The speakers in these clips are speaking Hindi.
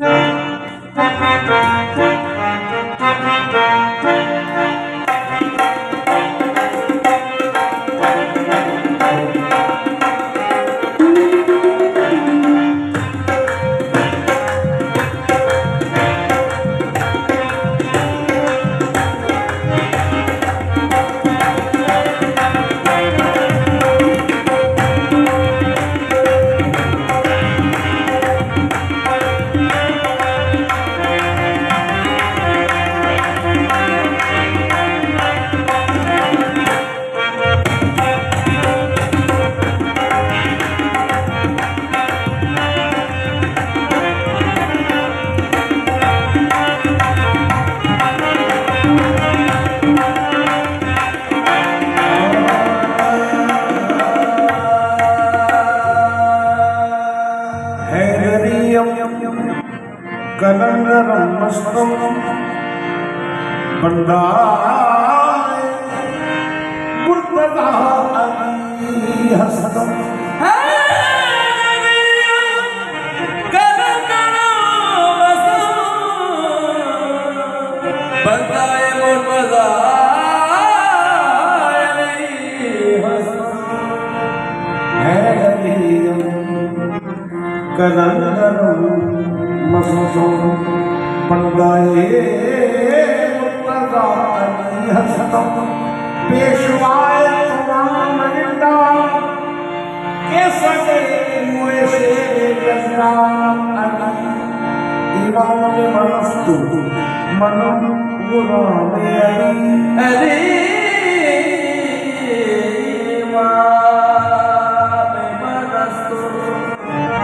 Thank. कलंदरु मसुसु पंडाए मुर्तजानी हसतम पेशवाय तमामंडा के सगे मुए से गंगा अनन इवान मनस्तु मनु गुरामे अरी अरी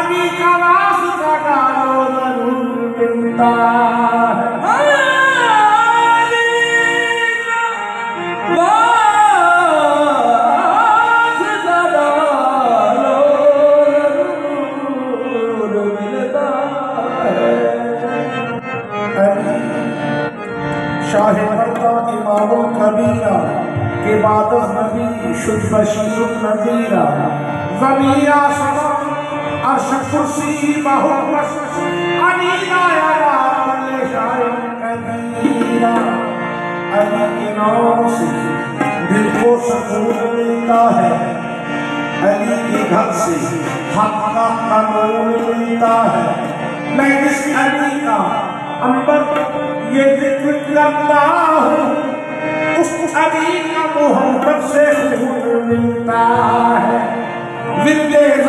शादी का रास्ता डालो जरूर मिलता है मिलता है। अली के घर से हक का कानून मिलता है। मैं इस अली का अंबर ये ज़िक्र करता हूँ। उस अली का मोहब्बत से मिलता है। मिलते